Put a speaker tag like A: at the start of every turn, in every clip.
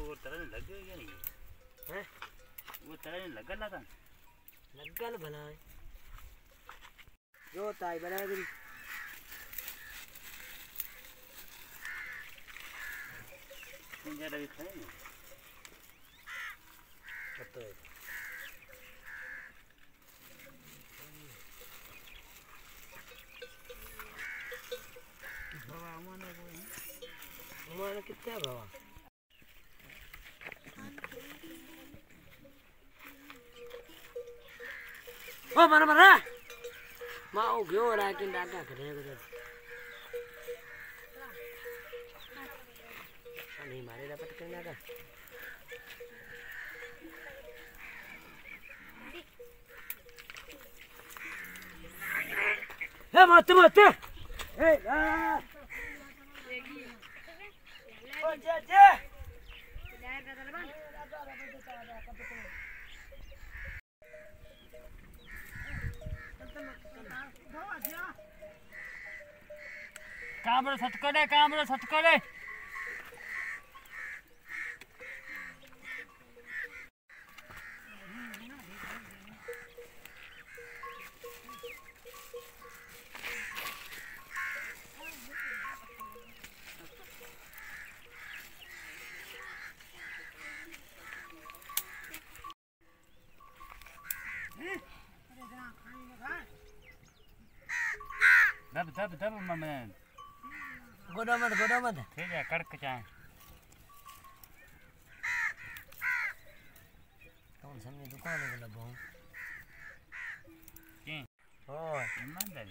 A: वो तरह लग गया नहीं
B: हैं
A: वो तरह लगा लगा
B: लगल भला है जो ताई बना दी
A: तीन ज्यादा भी खाए ना भवा माने को
B: हमारा कितना भावा ओ मरा मरा माँ ओ गयो रहा कि डाका करे को नहीं मारे दा पट करना का हे मत मत हे
A: कहाँबाट छटकने कहाँबाट छटकने दब दब दब ममन
B: गोडो मत गोडो मत
A: ठीक है कड़क चाय.
B: कौन समझे दुकान में लगा हूँ
A: की
B: ओ
A: ममन
B: दल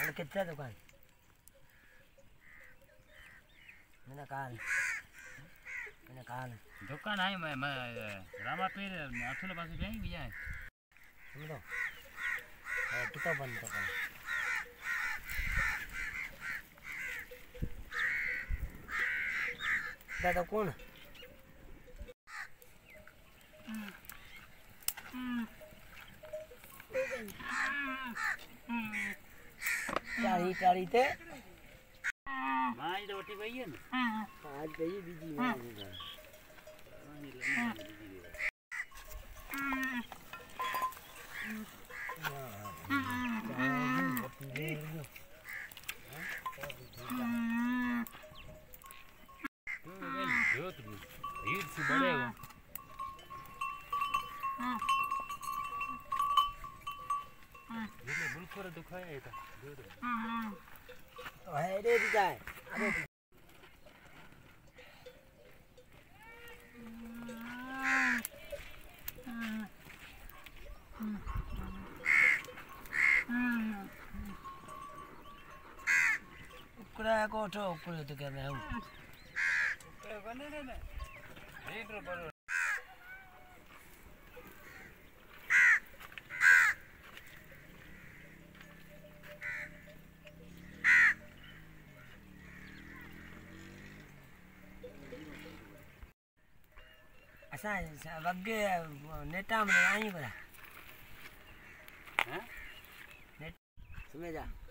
B: और कितना दुकान मैंने कहा मैंने कहा
A: दुकान है मैं रामा पीर अथुल पास जाएँगे जाए
B: बोलो कितना बंद तो कर दादा कौन? चारी चारी ते
A: माँ जी तो है ना?
B: आज गई बीजी दुःख जाए अरे उकरा कोठो उकरे तो क्या मैं हूँ
A: बने ने ने हीर बड़ो
B: असां वगे नेटा में आई बरा
A: हैं
B: समझ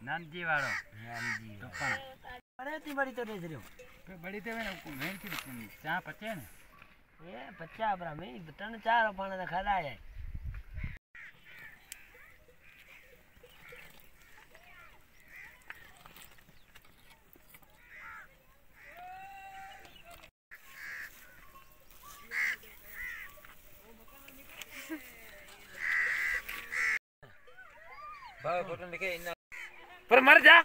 A: નાનજી
B: વાળો નાનજી અરે તી બડી તો
A: નહીં રહ્યો બડી તો મેં ચા પચે ને
B: એ પચા આપણા મેં ત્રણ ચાર પાણા ખાધા
A: જાય ಬಾ ಕೊಟ್ಟನಿಗೆ ಇನ್ನ
B: ಬರ ಮರ ಜಾ